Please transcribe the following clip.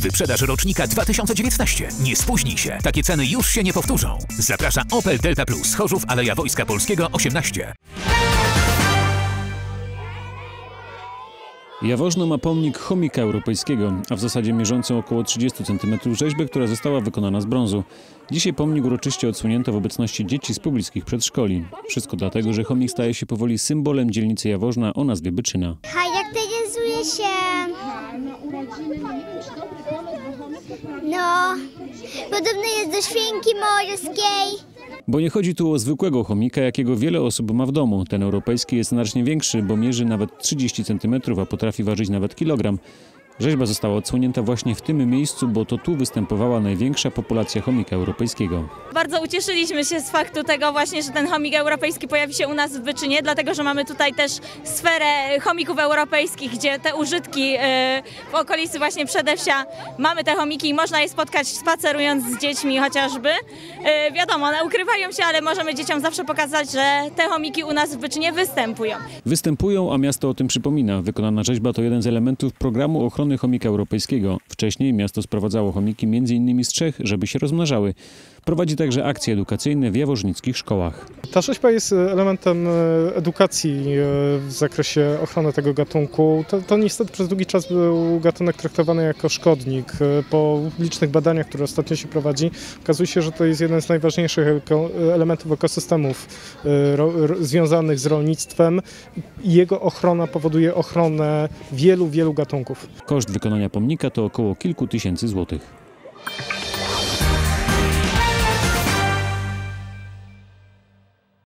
Wyprzedaż rocznika 2019. Nie spóźnij się. Takie ceny już się nie powtórzą. Zaprasza Opel Delta Plus. Chorzów Aleja Wojska Polskiego 18. Jaworzno ma pomnik chomika europejskiego, a w zasadzie mierzącą około 30 cm rzeźbę, która została wykonana z brązu. Dzisiaj pomnik uroczyście odsłonięto w obecności dzieci z pobliskich przedszkoli. Wszystko dlatego, że chomik staje się powoli symbolem dzielnicy Jaworzna o nazwie Byczyna. Charakteryzuje się. No, podobny jest do świnki morskiej. Bo nie chodzi tu o zwykłego chomika, jakiego wiele osób ma w domu. Ten europejski jest znacznie większy, bo mierzy nawet 30 cm, a potrafi ważyć nawet kilogram. Rzeźba została odsłonięta właśnie w tym miejscu, bo to tu występowała największa populacja chomika europejskiego. Bardzo ucieszyliśmy się z faktu tego właśnie, że ten chomik europejski pojawi się u nas w Byczynie, dlatego że mamy tutaj też sferę chomików europejskich, gdzie te użytki e, w okolicy właśnie Przedewsia mamy te chomiki i można je spotkać spacerując z dziećmi chociażby. E, Wiadomo, one ukrywają się, ale możemy dzieciom zawsze pokazać, że te chomiki u nas w Byczynie występują. Występują, a miasto o tym przypomina. Wykonana rzeźba to jeden z elementów programu ochrony chomika europejskiego. Wcześniej miasto sprowadzało chomiki m.in. z Czech, żeby się rozmnażały. Prowadzi także akcje edukacyjne w jaworznickich szkołach. Ta rzeźba jest elementem e, edukacji e, w zakresie ochrony tego gatunku. To, to niestety przez długi czas był gatunek traktowany jako szkodnik. E, Po licznych badaniach, które ostatnio się prowadzi, okazuje się, że to jest jeden z najważniejszych elementów ekosystemów e, związanych z rolnictwem. Jego ochrona powoduje ochronę wielu, wielu gatunków. Koszt wykonania pomnika to około kilku tysięcy złotych.